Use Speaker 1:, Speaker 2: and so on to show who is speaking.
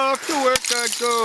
Speaker 1: off to work I go.